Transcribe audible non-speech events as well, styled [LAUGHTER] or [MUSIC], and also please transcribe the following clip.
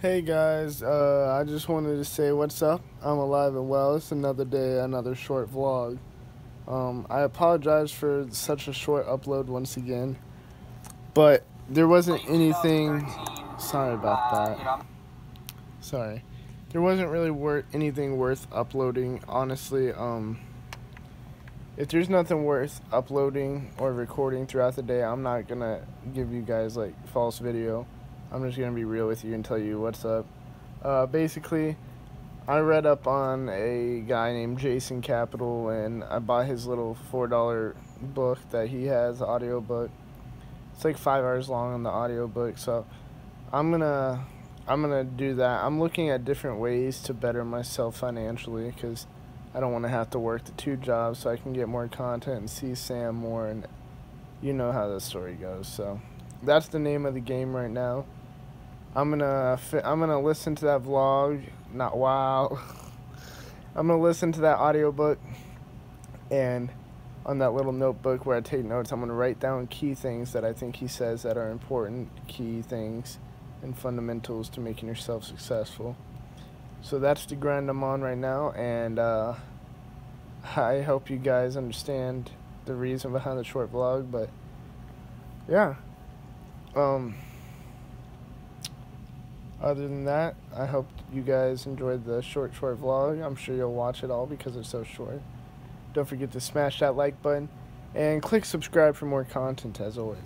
Hey guys, uh, I just wanted to say what's up. I'm alive and well. It's another day, another short vlog. Um, I apologize for such a short upload once again, but there wasn't anything. Sorry about that. Sorry, there wasn't really worth anything worth uploading. Honestly, um, if there's nothing worth uploading or recording throughout the day, I'm not gonna give you guys like false video. I'm just gonna be real with you and tell you what's up. Uh, basically, I read up on a guy named Jason Capital, and I bought his little four dollar book that he has, audio book. It's like five hours long on the audio book, so I'm gonna I'm gonna do that. I'm looking at different ways to better myself financially because I don't want to have to work the two jobs, so I can get more content and see Sam more, and you know how the story goes. So that's the name of the game right now. I'm gonna I'm gonna listen to that vlog. Not wow. [LAUGHS] I'm gonna listen to that audiobook and on that little notebook where I take notes, I'm gonna write down key things that I think he says that are important, key things and fundamentals to making yourself successful. So that's the grind I'm on right now, and uh, I hope you guys understand the reason behind the short vlog. But yeah. Um, other than that, I hope you guys enjoyed the short, short vlog. I'm sure you'll watch it all because it's so short. Don't forget to smash that like button and click subscribe for more content as always.